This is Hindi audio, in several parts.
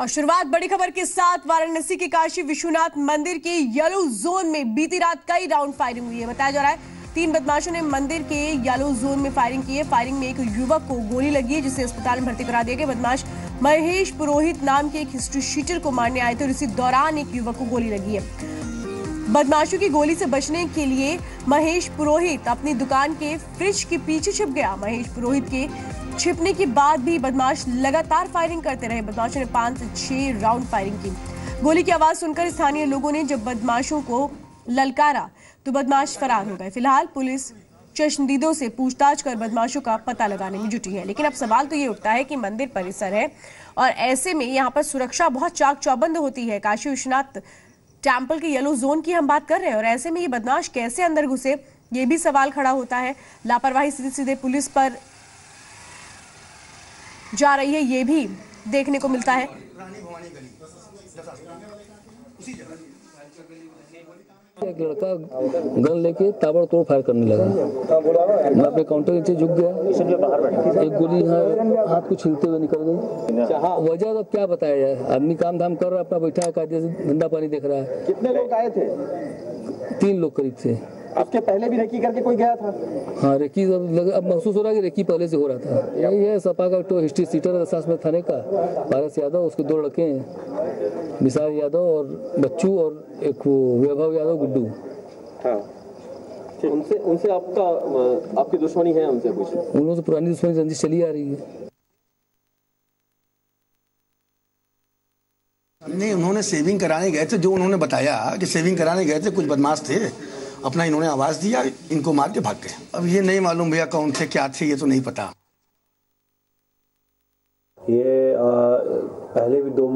और शुरुआत बड़ी खबर के साथ वाराणसी के काशी विश्वनाथ मंदिर के येलो जोन में बीती रात कई राउंड फायरिंग हुई है। बताया जा रहा है, तीन बदमाशों ने मंदिर के येलो जोन में फायरिंग की है। फायरिंग में एक युवक को गोली लगी है, जिसे अस्पताल में भर्ती करा दिया गया। बदमाश महेश पुरोहित नाम के एक हिस्ट्री शीटर को मारने आए थे और इसी दौरान एक युवक को गोली लगी है। बदमाशों की गोली से बचने के लिए महेश पुरोहित अपनी दुकान के फ्रिज के पीछे छिप गया। महेश पुरोहित के छिपने के बाद भी बदमाश लगातार फायरिंग करते रहे। बदमाशों ने पाँच से छह राउंड फायरिंग की। गोली की आवाज़ सुनकर स्थानीय लोगों ने जब बदमाशों को ललकारा तो बदमाश फरार हो गए। फ़िलहाल पुलिस चश्मदीदों से पूछताछ कर बदमाशों का पता लगाने में जुटी है। लेकिन अब सवाल तो ये उठता है कि मंदिर परिसर है और ऐसे में यहाँ पर सुरक्षा बहुत चाक चौबंद होती है। काशी विश्वनाथ टेंपल के येलो जोन की हम बात कर रहे हैं और ऐसे में ये बदमाश कैसे अंदर घुसे, ये भी सवाल खड़ा होता है। लापरवाही सीधे सीधे पुलिस पर जा रही है ये भी देखने को मिलता है। एक लड़का गन लेके ताबड़तोड़ फायर करने लगा। मैं अपने काउंटर नीचे झुक गया। एक गोली यहाँ हाथ को छीलते हुए निकल गई। वजह तो क्या बताया जाए? आदमी काम धाम कर रहा है अपना बैठा है कायदे से धंधा पानी देख रहा है। कितने लोग आए थे? तीन लोग करीब थे। उसके पहले भी रेकी करके कोई गया था? हाँ रेकी अब लग- अब महसूस हो रहा है कि रेकी पहले से हो रहा था। यही है सपा का तो हिस्ट्री सीटर दसास में थाने का। पारस यादव उसके दो लड़के हैं। विशाल यादव और बच्चू और एक वो वैभव यादव गुड्डू। हाँ। उनसे उनसे आपका आपकी दुश्मनी है उनसे कुछ उन लोगों से पुरानी दुश्मनी रंजिश चली आ रही है। नहीं उन्होंने सेविंग कराने गए थे जो उन्होंने बताया कि सेविंग कराने गए थे कुछ बदमाश थे। अपना इन्होंने आवाज़ दिया इनको मार के भाग गए। अब ये नहीं मालूम भैया कौन थे क्या थे ये तो नहीं पता। ये आ, पहले भी दो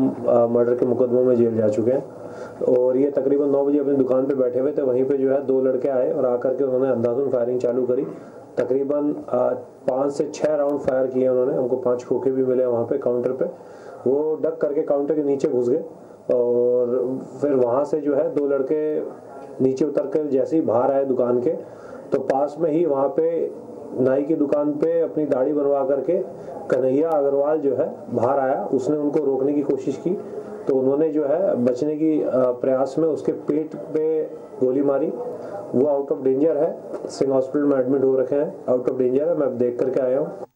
मर्डर के मुकदमों में जेल जा चुके हैं। और ये तकरीबन नौ बजे अपनी दुकान पे बैठे हुए थे वहीं पे जो है दो लड़के आए और आकर के उन्होंने अंदाजन फायरिंग चालू करी। तकरीबन पाँच से छः राउंड फायर किए उन्होंने हमको पाँच खोखे भी मिले वहाँ पे काउंटर पे। वो डक करके काउंटर के नीचे घुस गए और फिर वहाँ से जो है दो लड़के नीचे उतर कर जैसे ही बाहर आए दुकान के तो पास में ही वहाँ पे नाई की दुकान पे अपनी दाढ़ी बनवा करके कन्हैया अग्रवाल जो है बाहर आया। उसने उनको रोकने की कोशिश की तो उन्होंने जो है बचने की प्रयास में उसके पेट पे गोली मारी। वो आउट ऑफ़ डेंजर है। सिंह हॉस्पिटल में एडमिट हो रखे हैं। आउट ऑफ़ डेंजर है। मैं देख करके आया हूँ।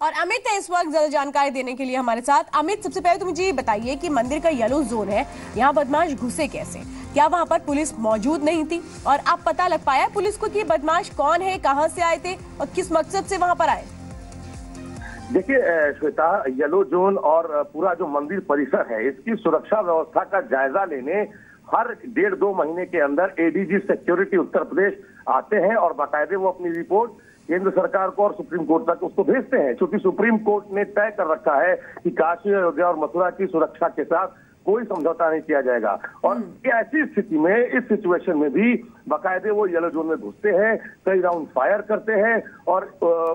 और अमित है इस वक्त ज़्यादा जानकारी देने के लिए हमारे साथ। अमित, सबसे पहले तो मुझे बताइए कि मंदिर का येलो जोन है। यहाँ बदमाश घुसे कैसे? क्या वहाँ पर पुलिस मौजूद नहीं थी? और अब पता लग पाया पुलिस को कि बदमाश कौन है, कहाँ से आए थे और किस मकसद से वहाँ पर आए? देखिए श्वेता येलो जोन और पूरा जो मंदिर परिसर है, इसकी सुरक्षा व्यवस्था का जायजा लेने हर डेढ़ दो महीने के अंदर एडीजी सिक्योरिटी उत्तर प्रदेश आते हैं और बाकायदे वो अपनी रिपोर्ट केंद्र सरकार को और सुप्रीम कोर्ट तक उसको भेजते हैं। क्योंकि सुप्रीम कोर्ट ने तय कर रखा है कि काशी, अयोध्या और मथुरा की सुरक्षा के साथ कोई समझौता नहीं किया जाएगा। और ऐसी स्थिति में इस सिचुएशन में भी बाकायदे वो येलो जोन में घुसते हैं कई राउंड फायर करते हैं और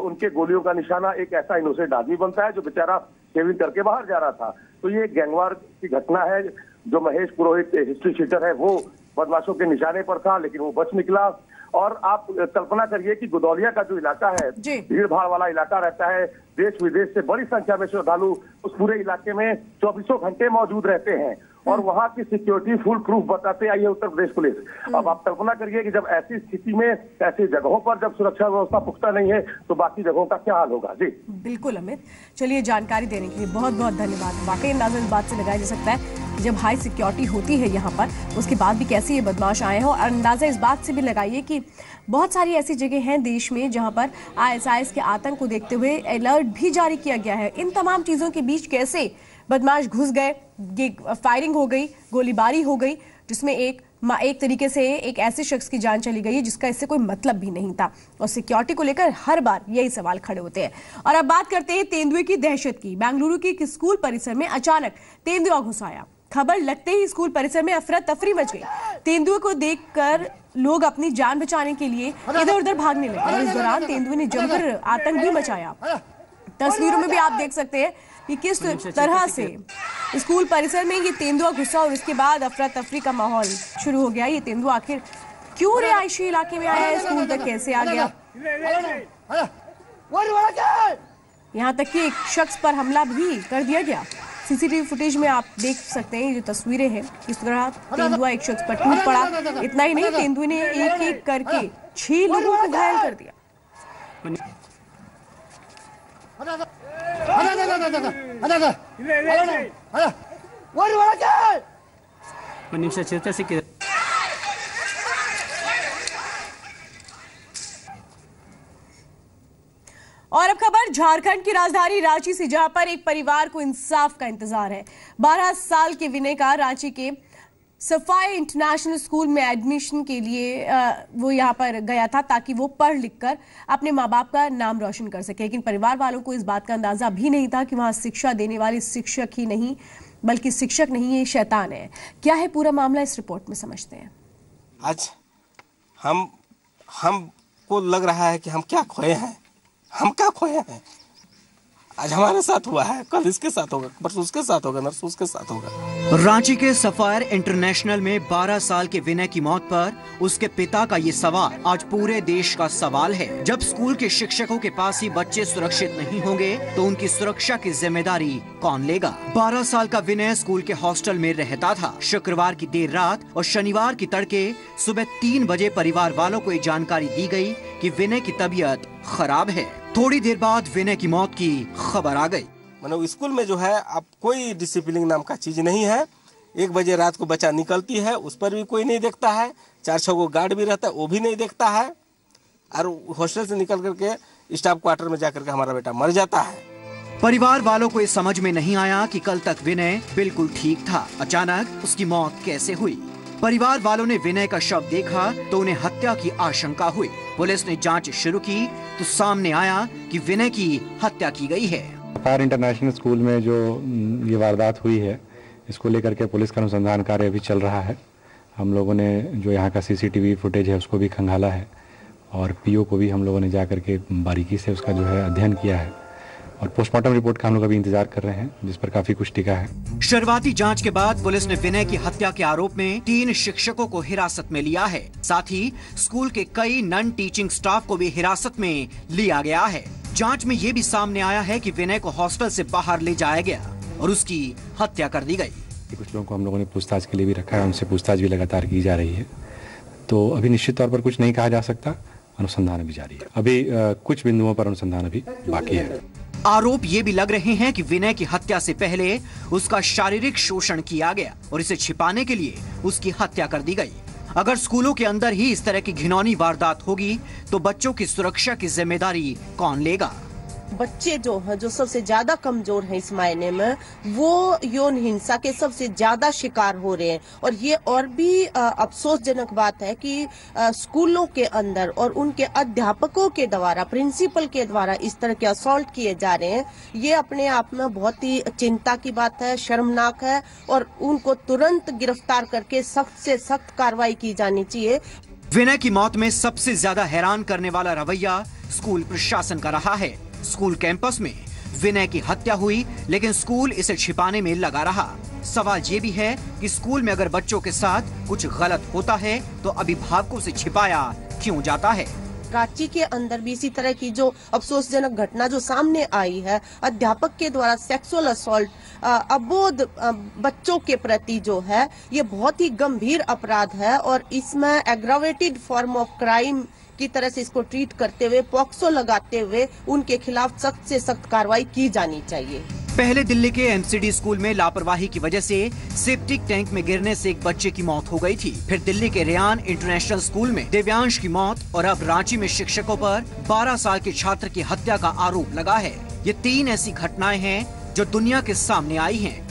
उनके गोलियों का निशाना एक ऐसा इनोसेंट आदमी बनता है जो बेचारा शेविंग करके बाहर जा रहा था। तो ये गैंगवार की घटना है जो महेश पुरोहित हिस्ट्री शीटर है वो बदमाशों के निशाने पर था लेकिन वो बच निकला। और आप कल्पना करिए कि गुदौलिया का जो इलाका है भीड़ भाड़ वाला इलाका रहता है देश विदेश से बड़ी संख्या में श्रद्धालु उस पूरे इलाके में चौबीसों घंटे मौजूद रहते हैं और वहाँ की सिक्योरिटी फुल प्रूफ बताते आई है उत्तर प्रदेश पुलिस। अब आप कल्पना करिए कि जब ऐसी स्थिति में ऐसी जगहों पर जब सुरक्षा व्यवस्था पुख्ता नहीं है तो बाकी जगहों का क्या हाल होगा? जी। बिल्कुल अमित। चलिए जानकारी देने के लिए बहुत बहुत धन्यवाद। वाकई अंदाज़ा इस बात से लगाया जा सकता है जब हाई सिक्योरिटी होती है यहाँ पर, उसके बाद भी कैसे ये बदमाश आए हैं? और अंदाज़ा इस बात से भी लगाइए कि बहुत सारी ऐसी जगह हैं देश में जहाँ पर आईएसआईएस के आतंक को देखते हुए अलर्ट भी जारी किया गया है। इन तमाम चीज़ों के बीच कैसे बदमाश घुस गए? ये फायरिंग हो गई, गोलीबारी हो गई, जिसमें एक एक तरीके से एक ऐसे शख्स की जान चली गई है जिसका इससे कोई मतलब भी नहीं था। और सिक्योरिटी को लेकर हर बार यही सवाल खड़े होते हैं। और अब बात करते हैं तेंदुए की दहशत की। बेंगलुरु के एक स्कूल परिसर में अचानक तेंदुआ घुस आया। खबर लगते ही स्कूल परिसर में अफरा तफरी मच गई तेंदुए को देखकर लोग अपनी जान बचाने के लिए इधर उधर भागने लगे इस दौरान तेंदुए ने जमकर आतंक भी मचाया तस्वीरों में भी आप देख सकते हैं कि किस तरह से स्कूल परिसर में ये तेंदुआ घुसा और इसके बाद अफरा तफरी का माहौल शुरू हो गया ये तेंदुआ आखिर क्यों रिहायशी इलाके में आया है स्कूल तक कैसे आ गया यहाँ तक कि एक शख्स पर हमला भी कर दिया गया सीसीटीवी फुटेज में आप देख सकते हैं ये जो तस्वीरें हैं इस तरह तेंदुआ एक शख्स पर टूट पड़ा इतना ही नहीं तेंदुए ने एक एक करके छह लोगों को घायल कर दिया मनीषा चेता से और अब खबर, झारखंड की राजधानी रांची से, जहाँ पर एक परिवार को इंसाफ का इंतज़ार है। 12 साल के विनय का रांची के सफ़ाई इंटरनेशनल स्कूल में एडमिशन के लिए वो यहाँ पर गया था ताकि वो पढ़ लिख कर अपने माँ बाप का नाम रोशन कर सके। लेकिन परिवार वालों को इस बात का अंदाज़ा भी नहीं था कि वहाँ शिक्षा देने वाले शिक्षक ही नहीं, बल्कि शिक्षक नहीं, ये शैतान है। क्या है पूरा मामला? इस रिपोर्ट में समझते हैं। आज हम, हमको लग रहा है कि हम क्या खोए हैं। हम क्या खोए हैं? आज हमारे साथ हुआ है, कल इसके साथ होगा, परसों उसके साथ होगा, नरसों उसके साथ होगा। रांची के सफायर इंटरनेशनल में 12 साल के विनय की मौत पर उसके पिता का ये सवाल, आज पूरे देश का सवाल है। जब स्कूल के शिक्षकों के पास ही बच्चे सुरक्षित नहीं होंगे तो उनकी सुरक्षा की ज़िम्मेदारी कौन लेगा? 12 साल का विनय स्कूल के हॉस्टल में रहता था। शुक्रवार की देर रात और शनिवार की तड़के सुबह तीन बजे परिवार वालों को ये जानकारी दी गई की विनय की तबीयत खराब है। थोड़ी देर बाद विनय की मौत की खबर आ गई। मतलब स्कूल में जो है अब कोई डिसिप्लिन नाम का चीज़ नहीं है। एक बजे रात को बच्चा निकलती है उस पर भी कोई नहीं देखता है। चार छः को गार्ड भी रहता है वो भी नहीं देखता है। और हॉस्टल से निकल करके स्टाफ क्वार्टर में जाकर के हमारा बेटा मर जाता है। परिवार वालों को ये समझ में नहीं आया कि कल तक विनय बिल्कुल ठीक था। अचानक उसकी मौत कैसे हुई? परिवार वालों ने विनय का शव देखा तो उन्हें हत्या की आशंका हुई। पुलिस ने जाँच शुरू की तो सामने आया कि विनय की हत्या की गई है। फायर इंटरनेशनल स्कूल में जो ये वारदात हुई है, इसको लेकर के पुलिस का अनुसंधान कार्य अभी चल रहा है। हम लोगों ने जो यहाँ का सीसीटीवी फुटेज है, उसको भी खंगाला है और पीओ को भी हम लोगों ने जा करके बारीकी से उसका जो है अध्ययन किया है। और पोस्टमार्टम रिपोर्ट का हम लोग अभी इंतज़ार कर रहे हैं जिस पर काफ़ी कुछ टिका है। शुरुआती जाँच के बाद पुलिस ने विनय की हत्या के आरोप में तीन शिक्षकों को हिरासत में लिया है। साथ ही स्कूल के कई नन टीचिंग स्टाफ को भी हिरासत में लिया गया है। जाँच में ये भी सामने आया है कि विनय को हॉस्टल से बाहर ले जाया गया और उसकी हत्या कर दी गई। कुछ लोगों को हम लोगों ने पूछताछ के लिए भी रखा है उनसे पूछताछ भी लगातार की जा रही है। तो अभी निश्चित तौर पर कुछ नहीं कहा जा सकता अनुसंधान अभी जारी है। अभी अ, कुछ बिंदुओं पर अनुसंधान अभी बाकी है। आरोप ये भी लग रहे हैं कि विनय की हत्या से पहले उसका शारीरिक शोषण किया गया और इसे छिपाने के लिए उसकी हत्या कर दी गई। अगर स्कूलों के अंदर ही इस तरह की घिनौनी वारदात होगी तो बच्चों की सुरक्षा की ज़िम्मेदारी कौन लेगा? बच्चे जो हैं, जो सबसे ज़्यादा कमज़ोर हैं इस मायने में, वो यौन हिंसा के सबसे ज़्यादा शिकार हो रहे हैं। और ये और भी अफसोसजनक बात है कि स्कूलों के अंदर और उनके अध्यापकों के द्वारा, प्रिंसिपल के द्वारा इस तरह के असॉल्ट किए जा रहे हैं। ये अपने आप में बहुत ही चिंता की बात है, शर्मनाक है और उनको तुरंत गिरफ़्तार करके सख्त से सख्त कार्रवाई की जानी चाहिए। विनय की मौत में सबसे ज़्यादा हैरान करने वाला रवैया स्कूल प्रशासन का रहा है। स्कूल कैंपस में। विनय की हत्या हुई, लेकिन स्कूल इसे छिपाने में लगा रहा। सवाल ये भी है कि स्कूल में अगर बच्चों के साथ कुछ गलत होता है तो अभिभावकों से छिपाया क्यों जाता है? रांची के अंदर भी इसी तरह की जो अफसोसजनक घटना जो सामने आई है, अध्यापक के द्वारा सेक्सुअल असोल्ट अबोध बच्चों के प्रति जो है, ये बहुत ही गंभीर अपराध है और इसमें एग्रावेटेड फॉर्म ऑफ़ क्राइम की तरह से इसको ट्रीट करते हुए पॉक्सो लगाते हुए उनके खिलाफ सख्त से सख्त कार्रवाई की जानी चाहिए। पहले दिल्ली के एमसीडी स्कूल में लापरवाही की वजह से सेप्टिक टैंक में गिरने से एक बच्चे की मौत हो गई थी। फिर दिल्ली के रेयान इंटरनेशनल स्कूल में दिव्यांश की मौत और अब रांची में शिक्षकों पर 12 साल के छात्र की हत्या का आरोप लगा है। ये तीन ऐसी घटनाएँ हैं जो दुनिया के सामने आई हैं।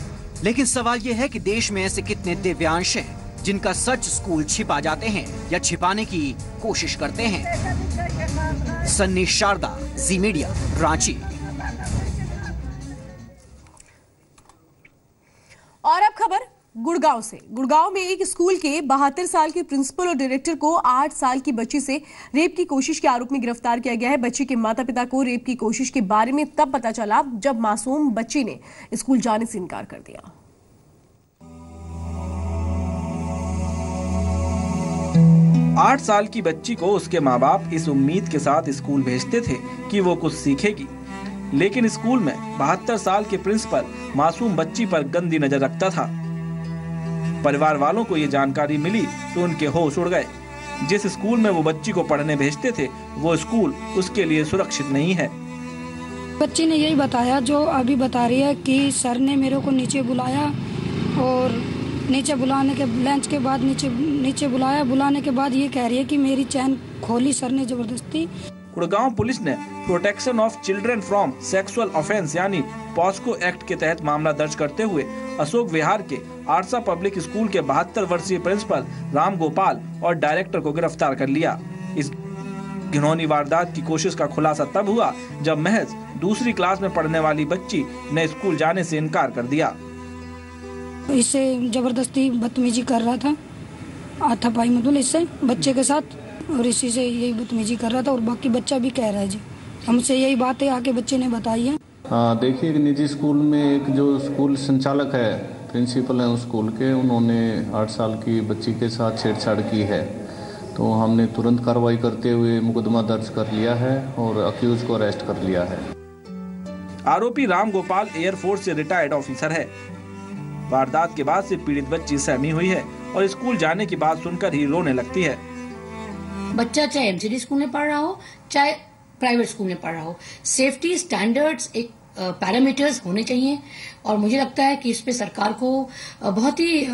लेकिन सवाल ये है कि देश में ऐसे कितने दिव्यांश हैं? जिनका सच स्कूल छिपा जाते हैं या छिपाने की कोशिश करते हैं। सन्नी शारदा, जी मीडिया, रांची। और अब खबर गुड़गांव से। गुड़गांव में एक स्कूल के बहत्तर साल के प्रिंसिपल और डायरेक्टर को आठ साल की बच्ची से रेप की कोशिश के आरोप में गिरफ़्तार किया गया है। बच्ची के माता पिता को रेप की कोशिश के बारे में तब पता चला जब मासूम बच्ची ने स्कूल जाने से इनकार कर दिया। आठ साल की बच्ची को उसके माँ बाप इस उम्मीद के साथ स्कूल भेजते थे कि वो कुछ सीखेगी। लेकिन स्कूल में बहत्तर साल के प्रिंसिपल मासूम बच्ची पर गंदी नज़र रखता था। परिवार वालों को ये जानकारी मिली तो उनके होश उड़ गए। जिस स्कूल में वो बच्ची को पढ़ने भेजते थे, वो स्कूल उसके लिए सुरक्षित नहीं है। बच्ची ने यही बताया, जो अभी बता रही है कि सर ने मेरे को नीचे बुलाया और नीचे बुलाने के, लंच के बाद नीचे नीचे बुलाया। बुलाने के बाद ये कह रही है कि मेरी चैन खोली सर ने ज़बरदस्ती। गुड़गांव पुलिस ने protection of children from sexual offence, यानी पॉस्को एक्ट के तहत मामला दर्ज करते हुए अशोक विहार के आरसा पब्लिक स्कूल के बहत्तर वर्षीय प्रिंसिपल राम गोपाल और डायरेक्टर को गिरफ़्तार कर लिया। इस घिनौनी वारदात की कोशिश का खुलासा तब हुआ जब महज दूसरी क्लास में पढ़ने वाली बच्ची ने स्कूल जाने से इनकार कर दिया। इससे ज़बरदस्ती बदतमीजी कर रहा था। हाथापाई मतलब इससे बच्चे के साथ। और इसी से यही बदतमीजी कर रहा था और बाकी बच्चा भी कह रहा है जी। हमसे यही बात है आके बच्चे ने बताई है। हाँ देखिए एक निजी स्कूल में एक जो स्कूल संचालक है प्रिंसिपल है उस स्कूल के उन्होंने आठ साल की बच्ची के साथ छेड़छाड़ की है। तो हमने तुरंत कार्रवाई करते हुए मुकदमा दर्ज कर लिया है और अक्यूज को अरेस्ट कर लिया है। आरोपी राम गोपाल एयरफोर्स से रिटायर्ड ऑफिसर है। वारदात के बाद से पीड़ित बच्ची सहमी हुई है और स्कूल जाने की बात सुनकर ही रोने लगती है। बच्चा चाहे एमसीडी स्कूल में पढ़ रहा हो चाहे प्राइवेट स्कूल में पढ़ रहा हो सेफ्टी स्टैंडर्ड्स एक पैरामीटर्स होने चाहिए और मुझे लगता है कि इस पे सरकार को बहुत ही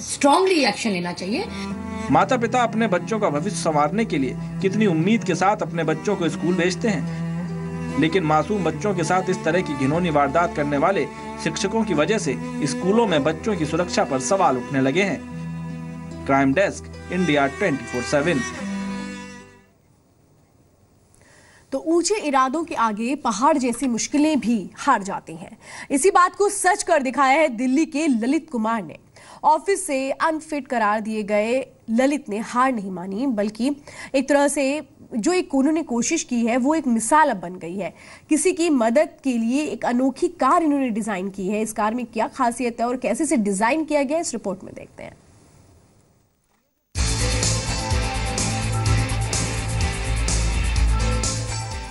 स्ट्रांगली एक्शन लेना चाहिए। माता पिता अपने बच्चों का भविष्य संवारने के लिए कितनी उम्मीद के साथ अपने बच्चों को स्कूल भेजते हैं? लेकिन मासूम बच्चों के साथ इस तरह की घिनौनी वारदात करने वाले शिक्षकों की वजह से स्कूलों में बच्चों की सुरक्षा पर सवाल उठने लगे हैं। क्राइम डेस्क, इंडिया 24/7 तो ऊँचे इरादों के आगे पहाड़ जैसी मुश्किलें भी हार जाती हैं। इसी बात को सच कर दिखाया है दिल्ली के ललित कुमार ने। ऑफ़िस से अनफिट करार दिए गए ललित ने हार नहीं मानी, बल्कि एक तरह से जो एक उन्होंने कोशिश की है, वो एक मिसाल अब बन गई है। किसी की मदद के लिए एक अनोखी कार इन्होंने डिज़ाइन की है। इस कार में क्या खासियत है और कैसे से डिज़ाइन किया गया इस रिपोर्ट में देखते हैं।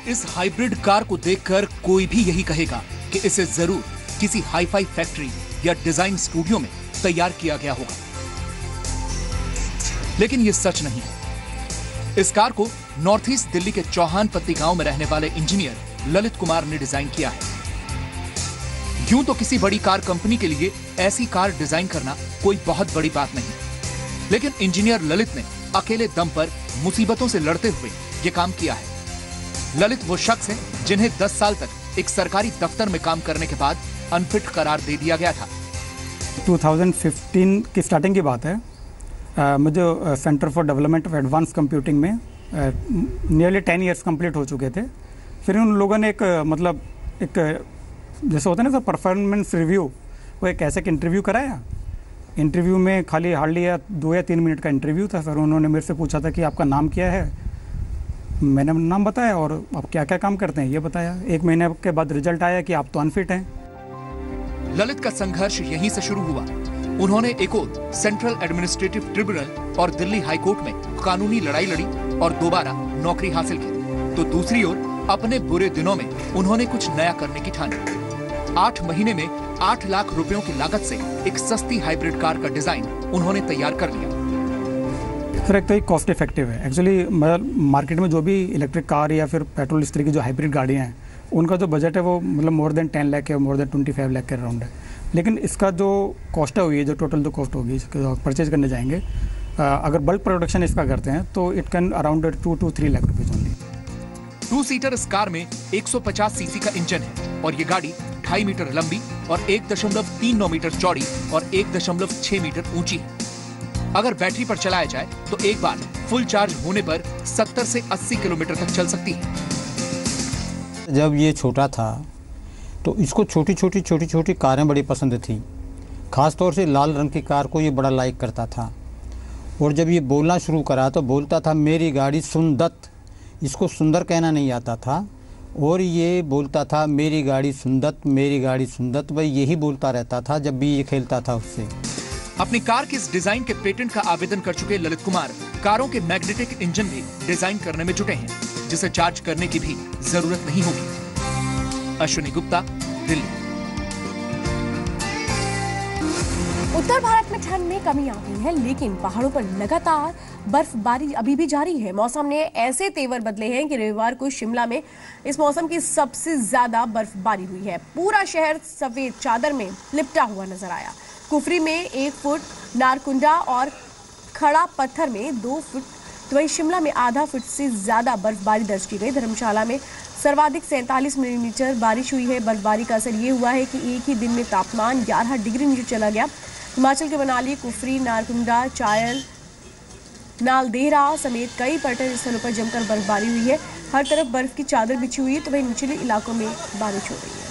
इस हाइब्रिड कार को देखकर कोई भी यही कहेगा कि इसे ज़रूर किसी हाईफाई फैक्ट्री या डिज़ाइन स्टूडियो में तैयार किया गया होगा। लेकिन यह सच नहीं है। इस कार को नॉर्थ ईस्ट दिल्ली के चौहान पत्ती गाँव में रहने वाले इंजीनियर ललित कुमार ने डिज़ाइन किया है। यूँ तो किसी बड़ी कार कंपनी के लिए ऐसी कार डिज़ाइन करना कोई बहुत बड़ी बात नहीं। लेकिन इंजीनियर ललित ने अकेले दम पर मुसीबतों से लड़ते हुए ये काम किया है। ललित वो शख्स है जिन्हें 10 साल तक एक सरकारी दफ्तर में काम करने के बाद अनफिट करार दे दिया गया था। 2015 की स्टार्टिंग की बात है। मुझे Centre for Development of Advance Computing में नियरली टेन ईयर्स कंप्लीट हो चुके थे। फिर उन लोगों ने एक मतलब एक, जैसे होता है ना सर परफॉर्मेंस रिव्यू वो एक ऐसे एक इंटरव्यू कराया। इंटरव्यू में खाली हार्डली या दो या तीन मिनट का इंटरव्यू था। फिर उन्होंने मेरे से पूछा था कि आपका नाम क्या है? मैंने नाम बताया और आप क्या क्या काम करते हैं? ये बताया। एक महीने के बाद रिज़ल्ट आया कि आप तो अनफिट हैं। ललित का संघर्ष यहीं से शुरू हुआ। उन्होंने एक और सेंट्रल एडमिनिस्ट्रेटिव ट्रिब्यूनल और दिल्ली हाईकोर्ट में कानूनी लड़ाई लड़ी। और दोबारा नौकरी हासिल की। तो दूसरी ओर, अपने बुरे दिनों में उन्होंने कुछ नया करने की ठानी आठ महीने में आठ लाख रुपयों की लागत से एक सस्ती हाइब्रिड कार का डिज़ाइन उन्होंने तैयार कर लिया। सर, एक तो एक कॉस्ट इफ़ेक्टिव है। एक्चुअली मार्केट में जो भी इलेक्ट्रिक कार या फिर पेट्रोल इस तरह की जो हाइब्रिड गाड़ियाँ हैं, उनका जो बजट है वो मतलब मोर देन टेन लाख या more than twenty five lakh के अराउंड है। लेकिन इसका जो कॉस्ट हुई है जो टोटल जो कॉस्ट होगी परचेज करने जाएँगे अगर बल्क प्रोडक्शन इसका करते हैं तो it can around two two three lakh rupees only two seater इस कार में 150 सीसी का इंजन है और ये गाड़ी ढाई मीटर लंबी और एक दशमलव तीन नौ मीटर चौड़ी और एक दशमलव छह मीटर ऊँची है। अगर बैटरी पर चलाया जाए तो एक बार फुल चार्ज होने पर 70 से 80 किलोमीटर तक चल सकती है। जब ये छोटा था तो इसको छोटी छोटी छोटी छोटी कारें बड़ी पसंद थी। खासतौर से लाल रंग की कार को ये बड़ा लाइक करता था। और जब ये बोलना शुरू करा तो बोलता था, मेरी गाड़ी सुंदत। इसको सुंदर कहना नहीं आता था। और ये बोलता था, मेरी गाड़ी सुंदत, मेरी गाड़ी सुंदत। वह यही बोलता रहता था जब भी ये खेलता था उससे। अपनी कार के इस डिज़ाइन के पेटेंट का आवेदन कर चुके ललित कुमार, कारों के मैग्नेटिक इंजन भी डिज़ाइन करने में जुटे हैं, जिसे चार्ज करने की भी ज़रूरत नहीं होगी। अश्विनी गुप्ता, दिल्ली। उत्तर भारत में ठंड में कमी आ गई है, लेकिन पहाड़ों पर लगातार बर्फबारी अभी भी जारी है। मौसम ने ऐसे तेवर बदले हैं कि रविवार को शिमला में इस मौसम की सबसे ज़्यादा बर्फबारी हुई है। पूरा शहर सफ़ेद चादर में लिपटा हुआ नज़र आया। कुफरी में एक फुट, नारकुंडा और खड़ा पत्थर में दो फुट तो वहीं शिमला में आधा फुट से ज़्यादा बर्फबारी दर्ज की गई। धर्मशाला में सर्वाधिक सैंतालीस मिलीमीटर बारिश हुई है। बर्फबारी का असर ये हुआ है कि एक ही दिन में तापमान 11 डिग्री नीचे चला गया। हिमाचल के मनाली, कुफरी, नारकुंडा, चायल, नालदेहरा समेत कई पर्यटन स्थलों पर जमकर बर्फबारी हुई है। हर तरफ़ बर्फ़ की चादर बिछी हुई है तो वही निचले इलाकों में बारिश हो रही है।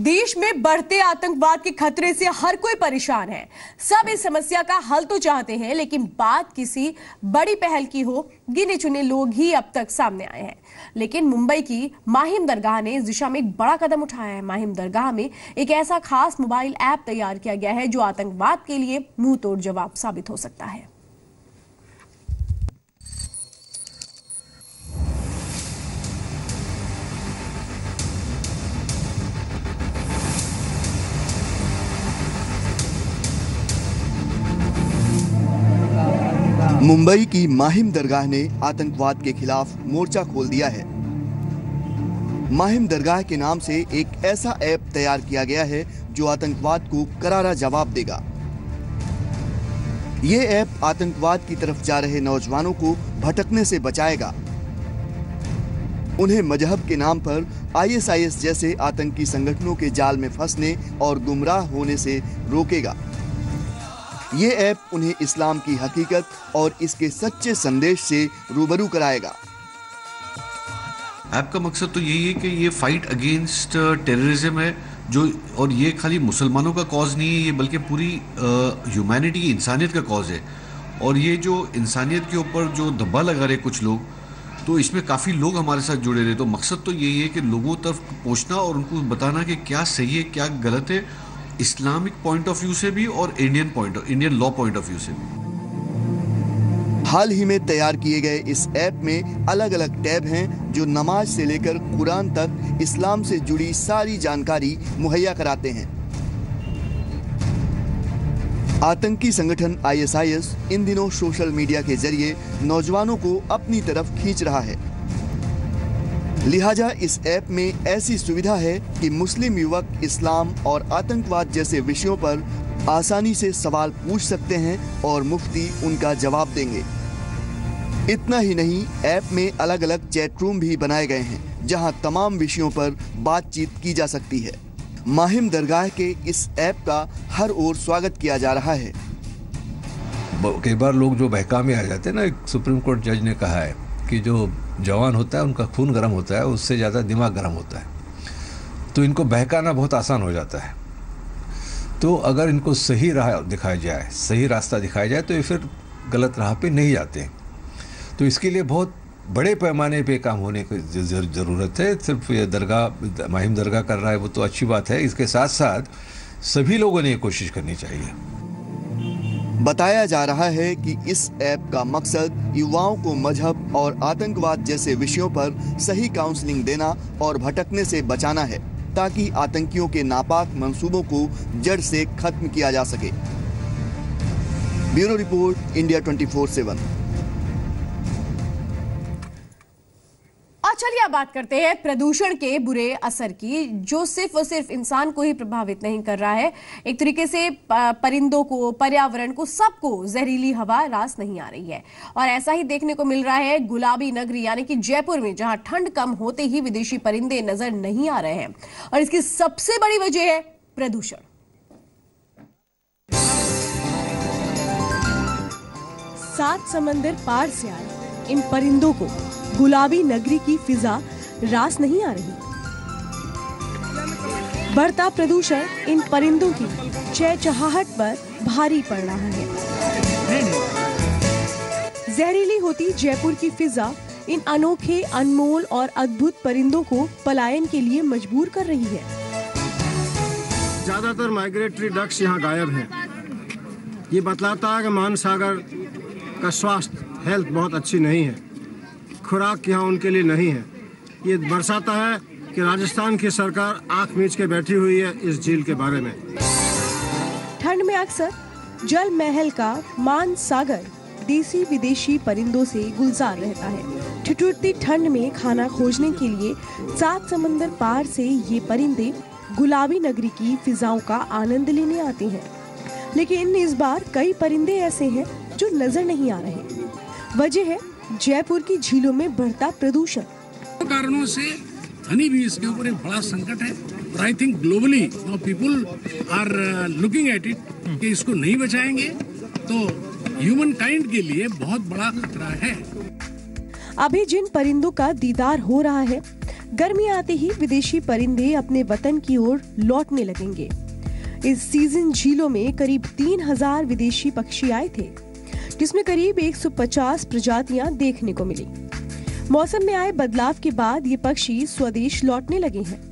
देश में बढ़ते आतंकवाद के खतरे से हर कोई परेशान है। सब इस समस्या का हल तो चाहते हैं, लेकिन बात किसी बड़ी पहल की हो, गिने चुने लोग ही अब तक सामने आए हैं। लेकिन मुंबई की माहिम दरगाह ने इस दिशा में एक बड़ा कदम उठाया है। माहिम दरगाह में एक ऐसा खास मोबाइल ऐप तैयार किया गया है, जो आतंकवाद के लिए मुँह तोड़ जवाब साबित हो सकता है। मुंबई की माहिम दरगाह ने आतंकवाद के खिलाफ मोर्चा खोल दिया है। माहिम दरगाह के नाम से एक ऐसा ऐप तैयार किया गया है जो आतंकवाद को करारा जवाब देगा। ये ऐप आतंकवाद की तरफ़ जा रहे नौजवानों को भटकने से बचाएगा। उन्हें मज़हब के नाम पर आईएसआईएस जैसे आतंकी संगठनों के जाल में फंसने और गुमराह होने से रोकेगा। ये ऐप उन्हें इस्लाम की हकीकत और इसके सच्चे संदेश से रूबरू कराएगा। ऐप का मकसद तो यही है कि ये फाइट अगेंस्ट टेररिज्म है, जो, और ये खाली मुसलमानों का कॉज नहीं है, ये बल्कि पूरी ह्यूमैनिटी की इंसानियत का कॉज है। और ये जो इंसानियत के ऊपर जो धब्बा लगा रहे कुछ लोग तो इसमें काफ़ी लोग हमारे साथ जुड़े रहे। तो मकसद तो यही है कि लोगों तक पहुँचना और उनको बताना कि क्या सही है, क्या गलत है इस्लामिक पॉइंट ऑफ़ व्यू से भी और Indian point Indian law point of view से भी। हाल ही में तैयार किए गए इस ऐप में अलग अलग टैब हैं जो नमाज़ से लेकर कुरान तक, इस्लाम से जुड़ी सारी जानकारी मुहैया कराते हैं। आतंकी संगठन आईएसआईएस इन दिनों सोशल मीडिया के ज़रिए नौजवानों को अपनी तरफ़ खींच रहा है। लिहाजा इस ऐप में ऐसी सुविधा है कि मुस्लिम युवक इस्लाम और आतंकवाद जैसे विषयों पर आसानी से सवाल पूछ सकते हैं और मुफ्ती उनका जवाब देंगे। इतना ही नहीं, ऐप में अलग अलग चैट रूम भी बनाए गए हैं, जहाँ तमाम विषयों पर बातचीत की जा सकती है। माहिम दरगाह के इस ऐप का हर ओर स्वागत किया जा रहा है। कई बार लोग जो बहका में आ जाते हैं ना सुप्रीम कोर्ट जज ने कहा है कि जो जवान होता है, उनका खून गर्म होता है, उससे ज़्यादा दिमाग गर्म होता है। तो इनको बहकाना बहुत आसान हो जाता है। तो अगर इनको सही राह दिखाया जाए, सही रास्ता दिखाया जाए तो ये फिर गलत राह पे नहीं जाते। तो इसके लिए बहुत बड़े पैमाने पे काम होने की ज़रूरत है। सिर्फ़ ये दरगाह, माहिम दरगाह कर रहा है, वो तो अच्छी बात है। इसके साथ साथ सभी लोगों ने ये कोशिश करनी चाहिए। बताया जा रहा है कि इस ऐप का मकसद युवाओं को मज़हब और आतंकवाद जैसे विषयों पर सही काउंसलिंग देना और भटकने से बचाना है, ताकि आतंकियों के नापाक मंसूबों को जड़ से खत्म किया जा सके। ब्यूरो रिपोर्ट, इंडिया 24/7 चलिए अब बात करते हैं प्रदूषण के बुरे असर की, जो सिर्फ़ और सिर्फ़ इंसान को ही प्रभावित नहीं कर रहा है। एक तरीके से परिंदों को, पर्यावरण को, सबको जहरीली हवा रास नहीं आ रही है। और ऐसा ही देखने को मिल रहा है गुलाबी नगरी, यानी कि जयपुर में, जहाँ ठंड कम होते ही विदेशी परिंदे नज़र नहीं आ रहे हैं। और इसकी सबसे बड़ी वजह है प्रदूषण। सात समंदर पार से आए इन परिंदों को। गुलाबी नगरी की फिजा रास नहीं आ रही। बढ़ता प्रदूषण इन परिंदों की चहचहाहट पर भारी पड़ रहा है। जहरीली होती जयपुर की फिजा इन अनोखे, अनमोल और अद्भुत परिंदों को पलायन के लिए मजबूर कर रही है। ज़्यादातर माइग्रेटरी डक्स यहाँ गायब हैं। ये बतलाता है कि महासागर का स्वास्थ्य हेल्थ बहुत अच्छी नहीं है। खुराक यहाँ उनके लिए नहीं है। ये बरसाता है कि राजस्थान की सरकार आँख मीच के बैठी हुई है इस झील के बारे में। ठंड में अक्सर जल महल का मान सागर देसी विदेशी परिंदों से गुलजार रहता है। ठिठुरती ठंड में खाना खोजने के लिए सात समंदर पार से ये परिंदे गुलाबी नगरी की फिजाओं का आनंद लेने आते हैं। लेकिन इस बार कई परिंदे ऐसे हैं जो नज़र नहीं आ रहे। वजह है जयपुर की झीलों में बढ़ता प्रदूषण। कारणों से हनी भी इसके ऊपर एक बड़ा संकट है। और I think globally people are looking at it कि इसको नहीं बचाएँगे। तो ह्यूमन काइंड के लिए बहुत बड़ा खतरा है। अभी जिन परिंदों का दीदार हो रहा है गर्मी आते ही विदेशी परिंदे अपने वतन की ओर लौटने लगेंगे। इस सीज़न झीलों में करीब 3000 विदेशी पक्षी आए थे। जिसमें करीब 150 प्रजातियाँ देखने को मिली। मौसम में आए बदलाव के बाद ये पक्षी स्वदेश लौटने लगे हैं।